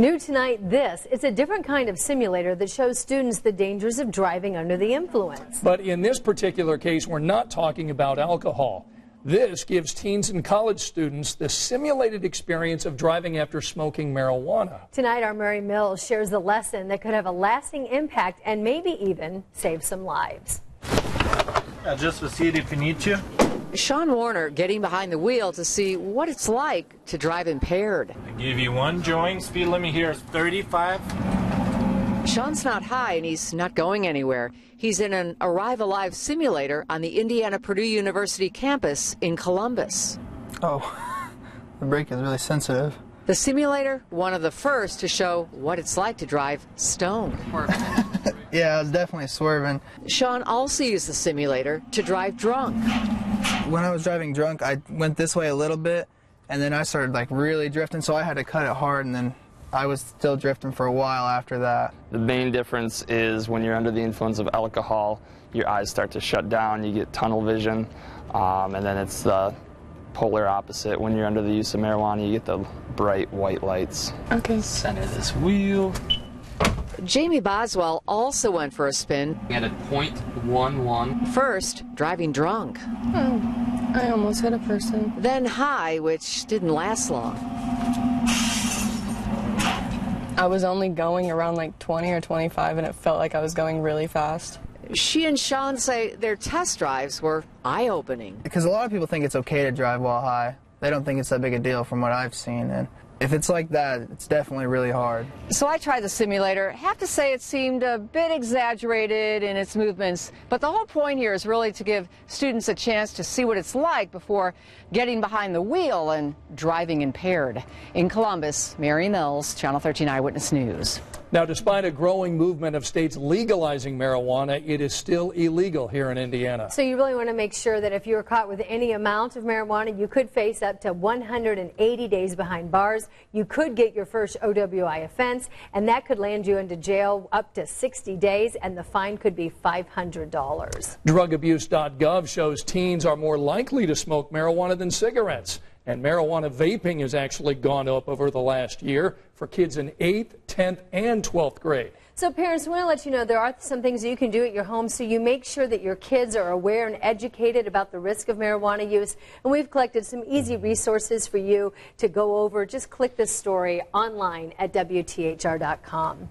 New tonight, this. It's a different kind of simulator that shows students the dangers of driving under the influence. But in this particular case, we're not talking about alcohol. This gives teens and college students the simulated experience of driving after smoking marijuana. Tonight, our Mary Mills shares the lesson that could have a lasting impact and maybe even save some lives. Uh, Adjust the seat if you need to. Sean Warner getting behind the wheel to see what it's like to drive impaired. I give you one joint. Speed limit here is 35. Sean's not high and he's not going anywhere. He's in an Arrive Alive simulator on the Indiana Purdue University campus in Columbus. Oh, the brake is really sensitive. The simulator, one of the first to show what it's like to drive stoned. yeah, I was definitely swerving. Sean also used the simulator to drive drunk. When I was driving drunk, I went this way a little bit, and then I started like really drifting, so I had to cut it hard, and then I was still drifting for a while after that. The main difference is when you're under the influence of alcohol, your eyes start to shut down, you get tunnel vision, um, and then it's the polar opposite. When you're under the use of marijuana, you get the bright white lights. Okay. Center this wheel. Jamie Boswell also went for a spin. At a .11. First, driving drunk. Oh, I almost hit a person. Then high, which didn't last long. I was only going around like 20 or 25 and it felt like I was going really fast. She and Sean say their test drives were eye opening. Because a lot of people think it's okay to drive while high. They don't think it's that big a deal from what I've seen. And if it's like that, it's definitely really hard. So I tried the simulator. Have to say it seemed a bit exaggerated in its movements, but the whole point here is really to give students a chance to see what it's like before getting behind the wheel and driving impaired. In Columbus, Mary Mills, Channel 13 Eyewitness News. Now, despite a growing movement of states legalizing marijuana, it is still illegal here in Indiana. So you really want to make sure that if you are caught with any amount of marijuana, you could face up to 180 days behind bars. You could get your first OWI offense, and that could land you into jail up to 60 days, and the fine could be $500. Drugabuse.gov shows teens are more likely to smoke marijuana than cigarettes. And marijuana vaping has actually gone up over the last year for kids in 8th, 10th, and 12th grade. So parents, we want to let you know there are some things you can do at your home so you make sure that your kids are aware and educated about the risk of marijuana use. And we've collected some easy mm-hmm. resources for you to go over. Just click this story online at WTHR.com.